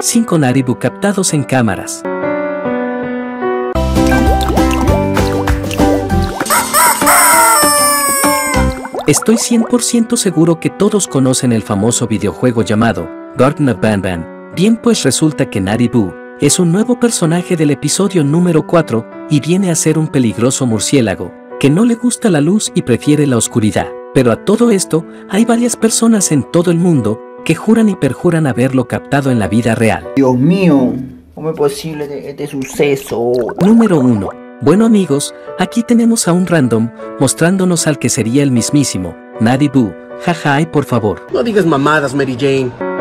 5 Naribu captados en cámaras. Estoy 100% seguro que todos conocen el famoso videojuego llamado Garden Ban Ban. Bien pues resulta que Naribu es un nuevo personaje del episodio número 4 y viene a ser un peligroso murciélago, que no le gusta la luz y prefiere la oscuridad. Pero a todo esto, hay varias personas en todo el mundo que juran y perjuran haberlo captado en la vida real. Dios mío, ¿cómo es posible de este suceso? Número 1. Bueno amigos, aquí tenemos a un random mostrándonos al que sería el mismísimo, Nadibu. Jaja, y por favor. No digas mamadas, Mary Jane.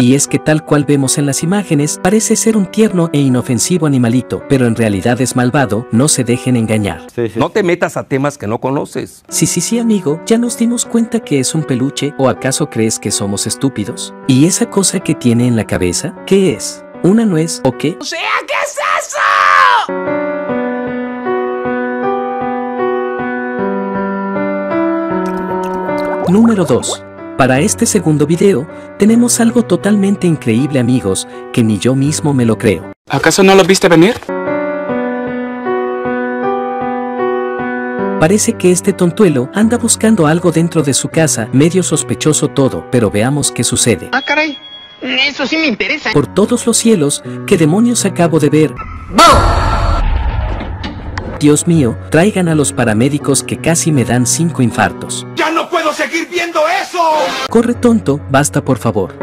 Y es que tal cual vemos en las imágenes, parece ser un tierno e inofensivo animalito, pero en realidad es malvado, no se dejen engañar. No te metas a temas que no conoces. Sí, sí, sí, amigo, ya nos dimos cuenta que es un peluche, ¿o acaso crees que somos estúpidos? ¿Y esa cosa que tiene en la cabeza? ¿Qué es? ¿Una nuez o qué? O sea, ¿qué es eso? Número 2. Para este segundo video, tenemos algo totalmente increíble amigos, que ni yo mismo me lo creo. ¿Acaso no lo viste venir? Parece que este tontuelo anda buscando algo dentro de su casa, medio sospechoso todo, pero veamos qué sucede. Ah, caray. Eso sí me interesa. Por todos los cielos, ¿qué demonios acabo de ver? Dios mío, traigan a los paramédicos que casi me dan cinco infartos. ¡Ya no puedo seguir viendo eso! Corre tonto, basta por favor.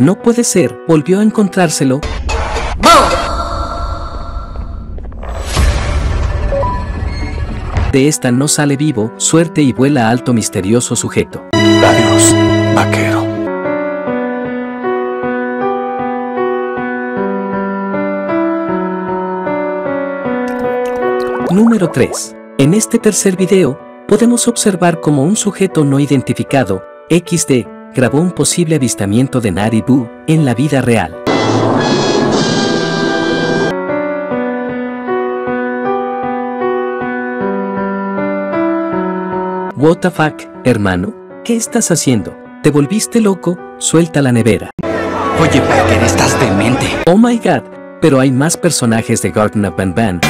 No puede ser, volvió a encontrárselo. De esta no sale vivo, suerte y vuela alto misterioso sujeto. Adiós, vaquero. Número 3. En este tercer video, podemos observar como un sujeto no identificado, XD, grabó un posible avistamiento de Naribu en la vida real. What the fuck, hermano? ¿Qué estás haciendo? ¿Te volviste loco? Suelta la nevera. Oye, Parker, estás demente. Oh my god, pero hay más personajes de Garden of Ban Ban.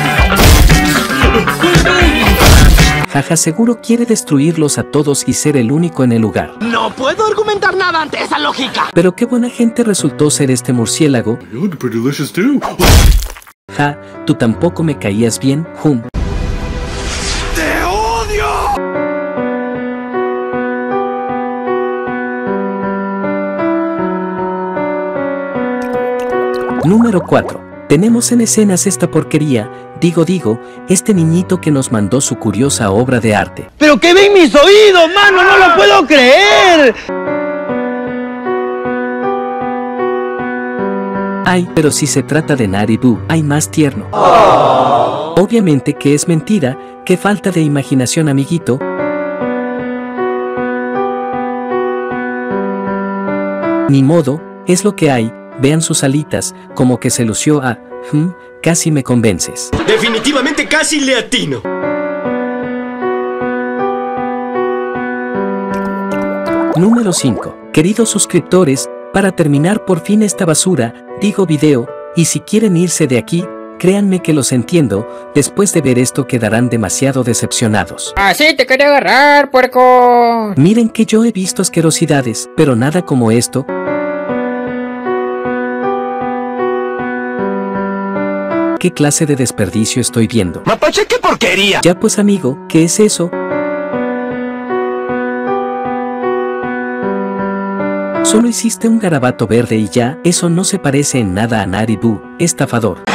Jaja seguro quiere destruirlos a todos y ser el único en el lugar. No puedo argumentar nada ante esa lógica. Pero qué buena gente resultó ser este murciélago. Ja, tú tampoco me caías bien, hum. ¡Te odio! Número 4. Tenemos en escenas esta porquería, digo digo, este niñito que nos mandó su curiosa obra de arte. ¡Pero qué ven mis oídos, mano! ¡No lo puedo creer! Ay, pero si se trata de Naribu, hay más tierno. Obviamente que es mentira, qué falta de imaginación amiguito. Ni modo, es lo que hay, vean sus alitas, como que se lució a... hmm, casi me convences. Definitivamente casi le atino. Número 5. Queridos suscriptores, para terminar por fin esta basura, digo video, y si quieren irse de aquí, créanme que los entiendo, después de ver esto quedarán demasiado decepcionados. Así te quería agarrar, puerco. Miren que yo he visto asquerosidades, pero nada como esto. ¿Qué clase de desperdicio estoy viendo? Mapache, qué porquería. Ya pues amigo, ¿qué es eso? Solo hiciste un garabato verde y ya, eso no se parece en nada a Naribu, estafador.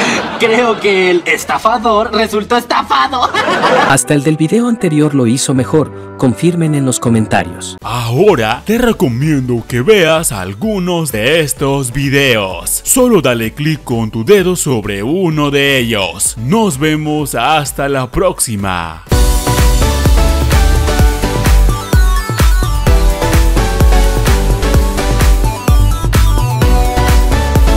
Creo que el estafador resultó estafado. Hasta el del video anterior lo hizo mejor, confirmen en los comentarios. Ahora te recomiendo que veas algunos de estos videos. Solo dale clic con tu dedo sobre uno de ellos. Nos vemos hasta la próxima.